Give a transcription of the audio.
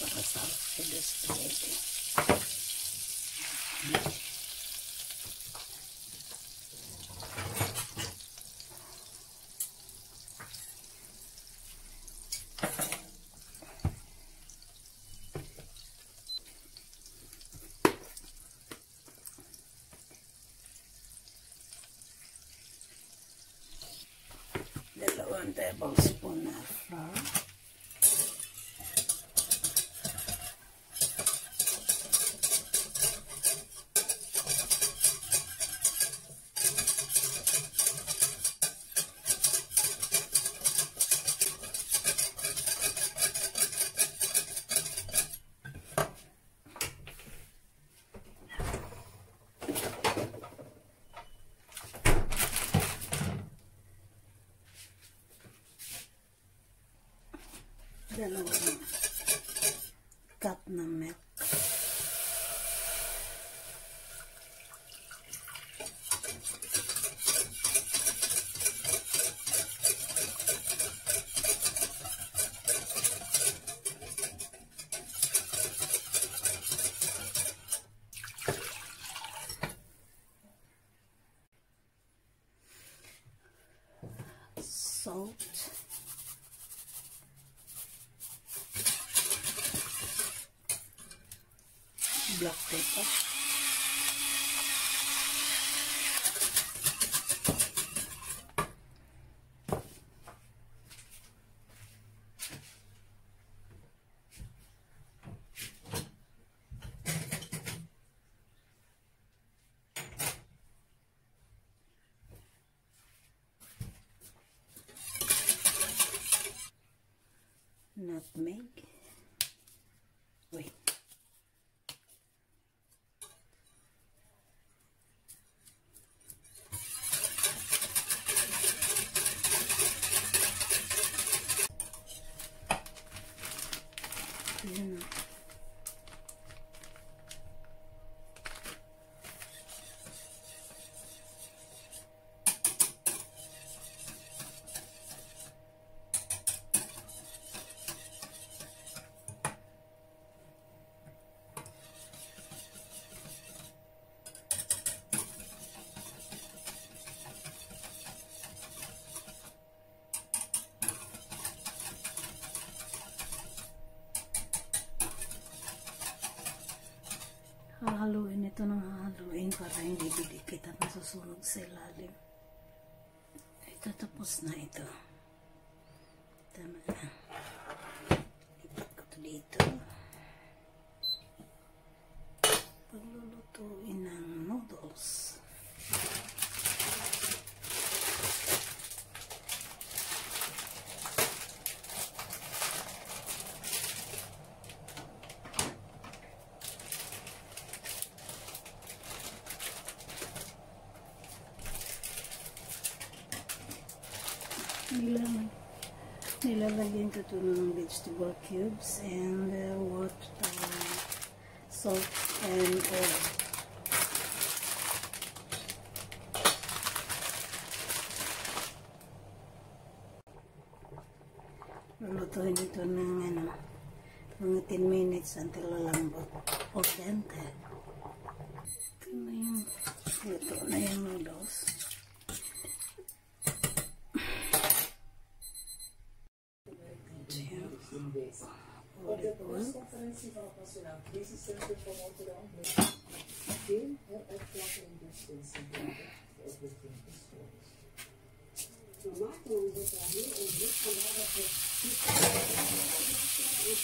थोड़ा सा एडजस्ट कर लेते हैं of flour. Black pepper. Nutmeg. Hahaluin ito ng hahaluin para hindi didikit at nasusunog sa ilalim. Ito tapos na ito. Tama na. Lipat ko ito dito. Paglulutuin ng noodles. Nilalag nilalagyan ko ito ng vegetable cubes and uh, water, uh, salt and oil. Lulutuin ito ng ano, mga 10 minutes until lalambot. O dente. Ito na yung, na yung noodles. possíveis. Contemporâneos conferências internacionais, crises se transformou por um o Quem é o próprio investidor central? É o presidente dos povos. No máximo, o governo é entendendo. Eu